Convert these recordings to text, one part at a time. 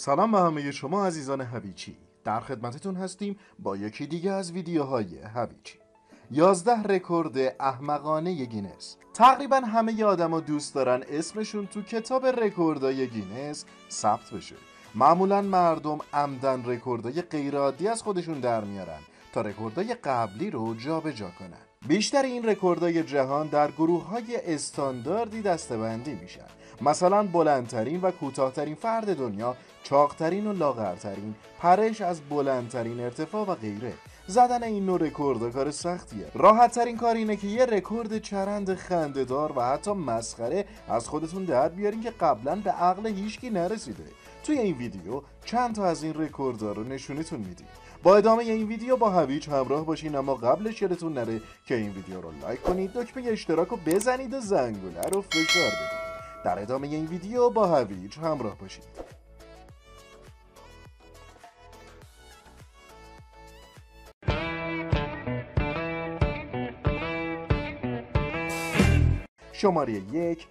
سلام به همه شما عزیزان هویچی. در خدمتتون هستیم با یکی دیگه از ویدیوهای هویچی. 11 رکورد احمقانه گینس. تقریبا همه آدما دوست دارن اسمشون تو کتاب رکوردای گینس ثبت بشه. معمولا مردم عمداً رکوردای غیرعادی از خودشون در میارن تا رکوردای قبلی رو جابجا جا کنن. بیشتر این رکوردهای جهان در گروه های استانداردی دسته‌بندی میشن. مثلا بلندترین و کوتاهترین فرد دنیا چاقترین و لاغرترین پرش از بلندترین ارتفاع و غیره. زدن این نوع رکورد کار سختیه. راحت ترین کار اینه که یه رکورد چرند خندهدار و حتی مسخره از خودتون در بیارین که قبلا به عقل هیچکی نرسیده. توی این ویدیو چند تا از این رکوردها رو نشونتون میدیم. با ادامه این ویدیو با هویج همراه باشین اما قبلش یادتون نره که این ویدیو رو لایک کنید دکمه اشتراک رو بزنید و زنگوله رو فشار بدید. در ادامه این ویدیو با هویج همراه باشید. شماره یک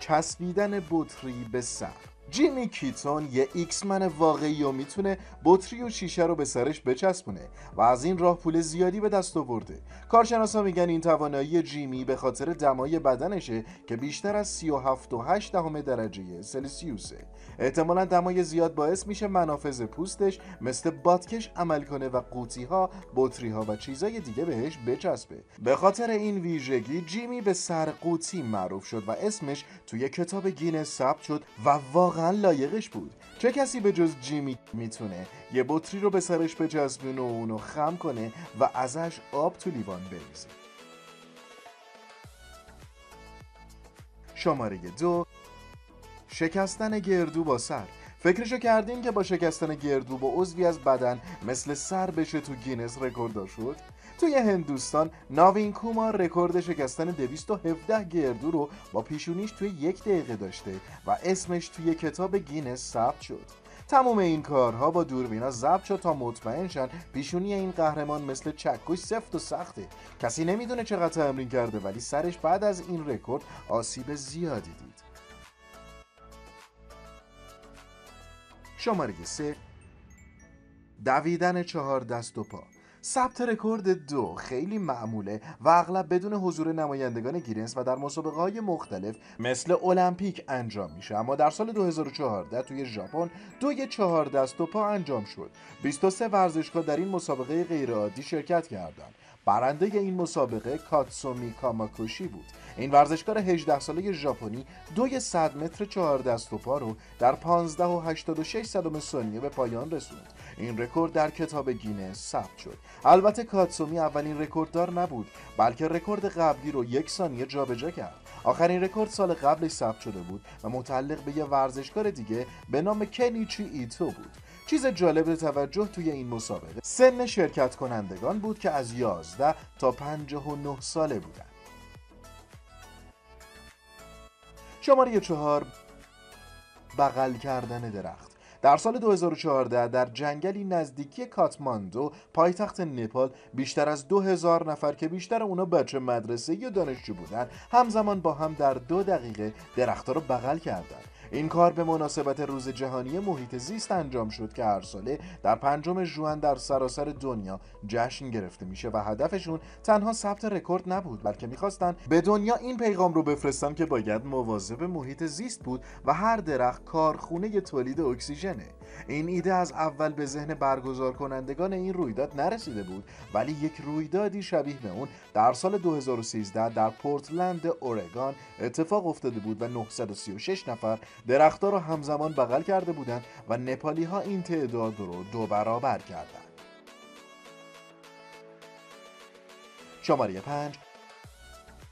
چسبیدن بطری به سر. جیمی کیتون یه ایکس من واقعی و می‌تونه بطری و شیشه رو به سرش بچسبونه و از این راه پول زیادی به دست آورده. کارشناسا میگن این توانایی جیمی به خاطر دمای بدنشه که بیشتر از 37.8 دهم درجه سلسیوسه احتمالا دمای زیاد باعث میشه منافذ پوستش مثل بادکش عمل کنه و قوطی ها بطری ها و چیزای دیگه بهش بچسبه. به خاطر این ویژگی جیمی به سرقوطی معروف شد و اسمش توی کتاب گینس ثبت شد و واقعا لایقش بود. چه کسی به جز جیمی می‌تونه یه بطری رو به سرش بچسبونه و اونو خم کنه و ازش آب تو لیوان بریزه؟ شماره دو شکستن گردو با سر. فکرشو کردین که با شکستن گردو با عضوی از بدن مثل سر بشه تو گینس رکورددار شد توی هندوستان ناوین کومار رکورد شکستن 217 گردو رو با پیشونیش توی یک دقیقه داشته و اسمش توی کتاب گینس ثبت شد. تمام این کارها با دوربینا ضبط شد تا مطمئن شن پیشونی این قهرمان مثل چکش سفت و سخته. کسی نمی‌دونه چقدر تمرین کرده ولی سرش بعد از این رکورد آسیب زیادی دید. شماره 3 دویدن چهار دست و پا. ثبت رکورد دو. خیلی معموله و اغلب بدون حضور نمایندگان گینس و در مسابقه های مختلف مثل المپیک انجام میشه. اما در سال 2014 توی ژاپن دوی چهار دست و پا انجام شد. 23 ورزشکار در این مسابقه غیرعادی شرکت کردند. برنده این مسابقه کاتسومی کاماکوشی بود. این ورزشکار 18 ساله ژاپنی دوی 100 متر 4 دست و پا رو در 15 و 86 صدم ثانیه به پایان رسوند. این رکورد در کتاب گینس ثبت شد. البته کاتسومی اولین رکورددار نبود بلکه رکورد قبلی رو یک ثانیه جابجا کرد. آخرین رکورد سال قبلش ثبت شده بود و متعلق به یه ورزشکار دیگه به نام کنیچی ایتو بود. چیز جالب توجه توی این مسابقه سن شرکت کنندگان بود که از 11 تا 59 ساله بودند. شماره چهار بغل کردن درخت. در سال 2014 در جنگلی نزدیکی کاتماندو پایتخت نپال بیشتر از 2000 نفر که بیشتر اونا بچه مدرسه یا دانشجو بودن همزمان با هم در دو دقیقه درختها رو بغل کردند. این کار به مناسبت روز جهانی محیط زیست انجام شد که هر ساله در پنجم ژوئن در سراسر دنیا جشن گرفته میشه و هدفشون تنها ثبت رکورد نبود بلکه می‌خواستن به دنیا این پیغام رو بفرستن که باید مواظب محیط زیست بود و هر درخت کارخونه تولید اکسیژنه. این ایده از اول به ذهن برگزار کنندگان این رویداد نرسیده بود ولی یک رویدادی شبیه به اون در سال 2013 در پورتلند اورگان اتفاق افتاده بود و 936 نفر درختها را همزمان بغل کرده بودند و نپالی ها این تعداد رو دو برابر کردند. شماره پنج.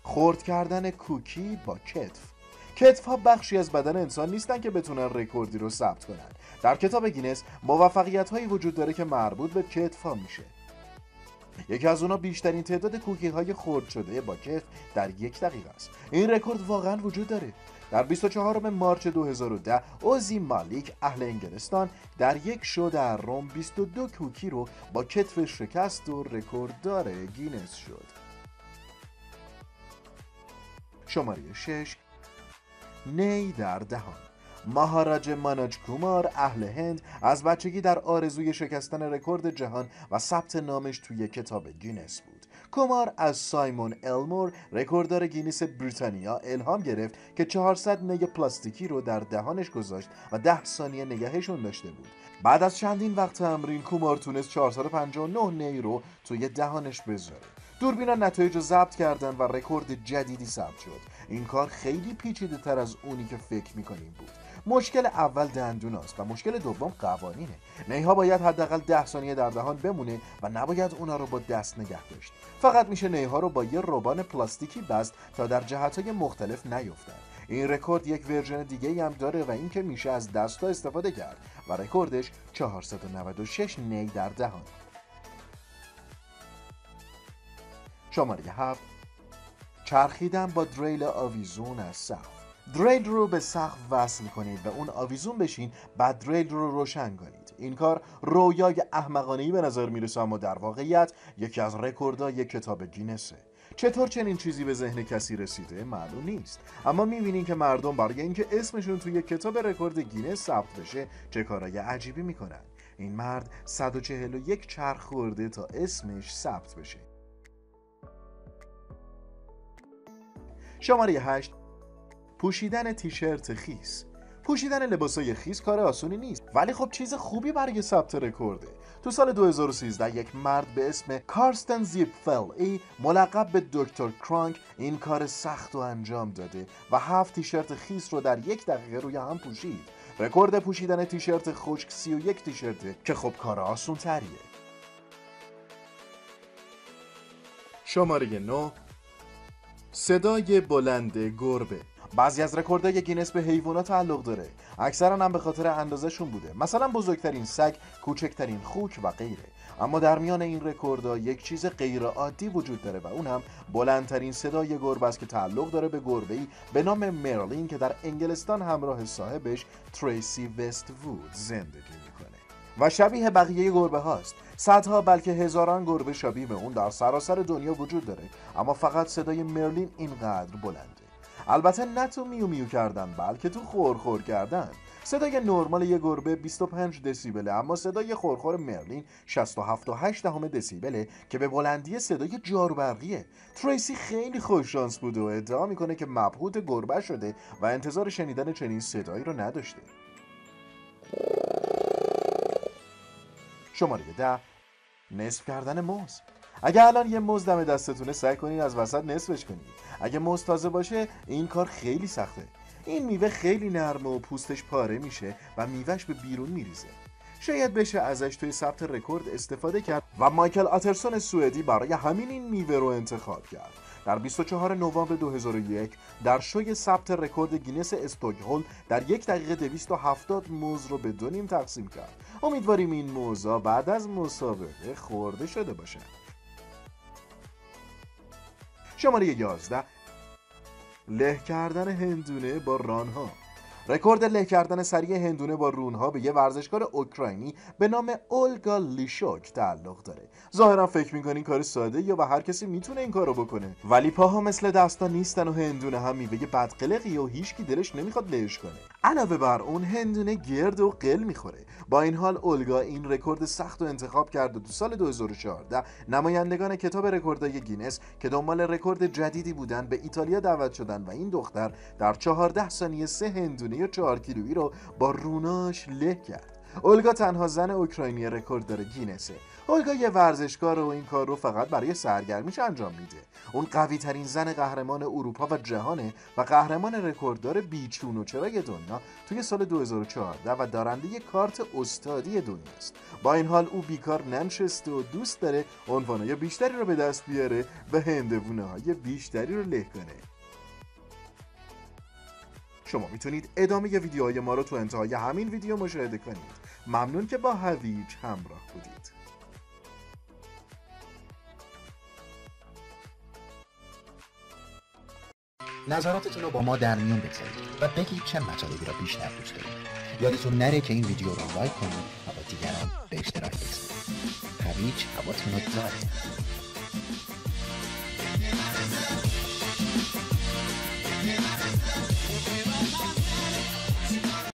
خرد کردن کوکی با کتف. کتف ها بخشی از بدن انسان نیستن که بتونن رکوردی رو ثبت کنن. در کتاب گینس موفقیت هایی وجود داره که مربوط به کتف ها میشه. یکی از اونا بیشترین تعداد کوکی های خرد شده با کتف در یک دقیقه است. این رکورد واقعا وجود داره. در 24 مارچ 2010 اوزی مالیک اهل انگلستان در یک شو در روم 22 کوکی رو با کتف شکست و رکورددار گینس شد. شماره 6 نی در دهان. ماهاراج ماناج کومار اهل هند از بچگی در آرزوی شکستن رکورد جهان و ثبت نامش توی کتاب گینس بود. کومار از سایمون المور رکورددار گینیس بریتانیا الهام گرفت که 400 نی پلاستیکی رو در دهانش گذاشت و 10 ثانیه نگهشون داشته بود. بعد از چندین وقت تمرین کومار تونست 459 نی رو توی دهانش بذاره. دوربینا نتایج رو ضبط کردن و رکورد جدیدی ثبت شد. این کار خیلی پیچیده تر از اونی که فکر می‌کنیم بود. مشکل اول دندوناست و مشکل دوم قوانینه. نیها باید حداقل ده ثانیه در دهان بمونه و نباید اونا رو با دست نگه داشت. فقط میشه نیها رو با یه روبان پلاستیکی بست تا در جهتهای مختلف نیفتن این رکورد یک ورژن دیگه هم داره و اینکه میشه از دستا استفاده کرد و رکوردش 496 نی در دهان. شماره 7 چرخیدن با دریل آویزون از سقف. دریل رو به سقف وصل کنید و از اون آویزون بشین بعد دریل رو روشن کنید. این کار رویای احمقانه به نظر می‌رسه اما در واقعیت یکی از رکوردهای کتاب گینسه. چطور چنین چیزی به ذهن کسی رسیده معلوم نیست. اما می‌بینین که مردم برای اینکه اسمشون توی کتاب رکورد گینس ثبت بشه چه کارهای عجیبی می‌کنن. این مرد 141 چرخ خورده تا اسمش ثبت بشه. شماره 8 پوشیدن تیشرت خیس. پوشیدن لباسای خیس کار آسونی نیست. ولی خب چیز خوبی برای ثبت رکورده. تو سال 2013 یک مرد به اسم کارستن زیپفل ای ملقب به دکتر کرانک این کار سخت و انجام داده و هفت تیشرت خیس رو در یک دقیقه روی هم پوشید. رکورد پوشیدن تیشرت خشک 31 تیشرته که خب کار آسون تریه شماره 9 صدای بلند گربه. بعضی از رکوردهای گینس به حیوانات تعلق داره. اکثرا هم به خاطر اندازشون بوده. مثلا بزرگترین سگ کوچکترین خوک و غیره. اما در میان این رکوردها یک چیز غیر عادی وجود داره و اون هم بلندترین صدای گربه است که تعلق داره به گربه ای به نام مرلین که در انگلستان همراه صاحبش تریسی وست وود زندگی می‌کنه. و شبیه بقیه گربه هاست صدها بلکه هزاران گربه شبیه به اون در سراسر دنیا وجود داره. اما فقط صدای مرلین اینقدر بلنده البته نه تو میو میو کردن بلکه تو خورخور کردن. صدای نرمال یه گربه 25 دسیبله اما صدای خورخور مرلین 67 و 8 دهم دسیبله که به بلندی صدای جاروبرقیه. تریسی خیلی خوششانس بود و ادعا می‌کنه که مبهوت گربه شده و انتظار شنیدن چنین صدایی رو نداشته. شماره ده نصف کردن موز. اگه الان یه موز دم دستتونه سعی کنین از وسط نصفش کنید. اگه موز تازه باشه این کار خیلی سخته. این میوه خیلی نرمه و پوستش پاره میشه و میوهش به بیرون میریزه. شاید بشه ازش توی ثبت رکورد استفاده کرد و مایکل آترسون سوئدی برای همین این میوه رو انتخاب کرد. در 24 نوامبر 2001 در شوی ثبت رکورد گینس استوکهولم در یک دقیقه 270 موز رو به دو نیم تقسیم کرد. امیدواریم این موزا بعد از مسابقه خورده شده باشند شماره 11 له کردن هندونه با رانها. رکورد له کردن سریع هندونه با رونها به یه ورزشکار اوکراینی به نام اولگا لیشوک تعلق داره. ظاهرا فکر می‌کنین کار ساده یا و هر کسی می‌تونه این کارو بکنه. ولی پاها مثل دستا نیستن و هندونه هم میوه بدقلقی و هیچکی دلش نمی‌خواد لهش کنه. علاوه بر اون هندونه گرده و قل می‌خوره. با این حال اولگا این رکورد سخت و انتخاب کرد و تو سال 2014 نمایندگان کتاب رکوردهای گینس که دنبال رکورد جدیدی بودن به ایتالیا دعوت شدن و این دختر در 14 ثانیه سه هندونه 4 کیلویی رو با روناش له کرد. اولگا تنها زن اوکراینی رکورددار گینسه. اولگا یه ورزشکاره و این کار رو فقط برای سرگرمیش انجام میده. اون قوی ترین زن قهرمان اروپا و جهانه و قهرمان رکورددار بیچون و چرای دنیا توی سال 2014 و دارنده کارت استادی دنیاست با این حال او بیکار ننشسته و دوست داره عنوانهای بیشتری رو به دست بیاره و هندوونه های بیشتری رو له کنه. شما می‌تونید ادامه ویدیوهای ما رو تو انتهای همین ویدیو مشاهده کنید. ممنون که با هویج همراه بودید. نظراتتون رو با ما در میون بگذارید و بگید چه مطالبی را بیشتر دوست دارید. یادتون نره که این ویدیو رو لایک کنید و با دیگران به اشتراک بگذارید. هویج هواتون رو داره